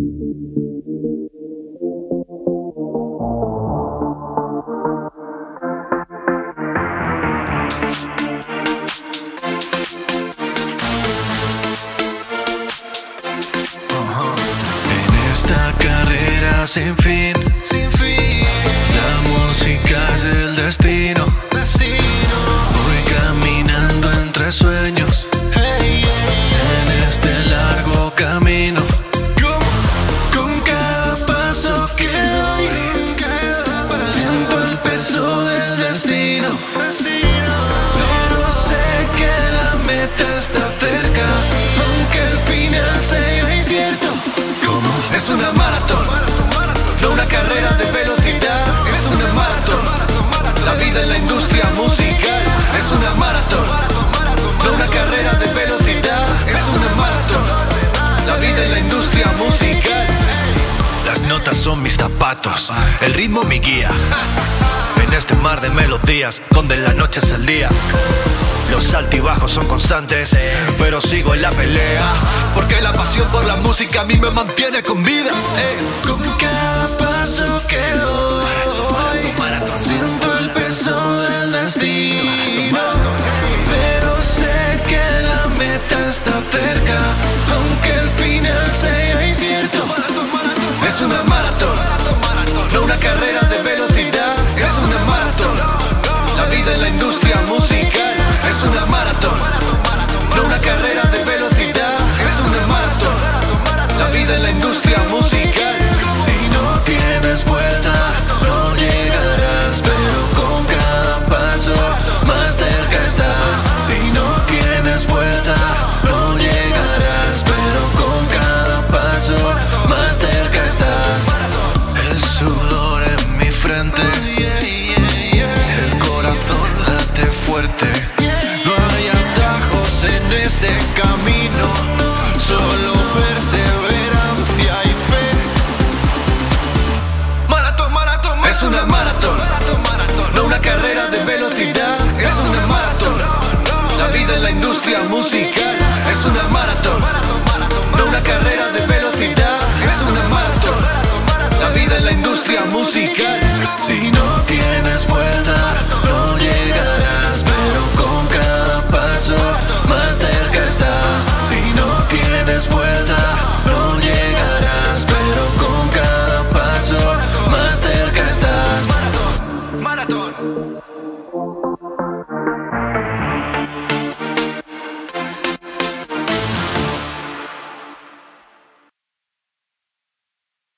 En esta carrera sin fin, sin fin, la música es el destino. Es una maratón, no una carrera de velocidad, es una maratón. La vida en la industria musical es una maratón, no una carrera de velocidad, es una maratón. La vida en la industria musical. Las notas son mis zapatos, el ritmo mi guía. En este mar de melodías, donde la noche es el día. Los altibajos son constantes, pero sigo en la pelea. Porque la pasión por la música a mí me mantiene con vida. eh. Con cada paso que doy, siento el peso del destino. Pero sé que la meta está cerca, aunque el final sea incierto. Es una es una maratón, no una carrera de velocidad, es una maratón. La vida en la industria musical, si no tienes fuerza, no llegarás, pero con cada paso más cerca estás. Si no tienes fuerza, no llegarás, pero con cada paso más cerca estás. Maratón, maratón.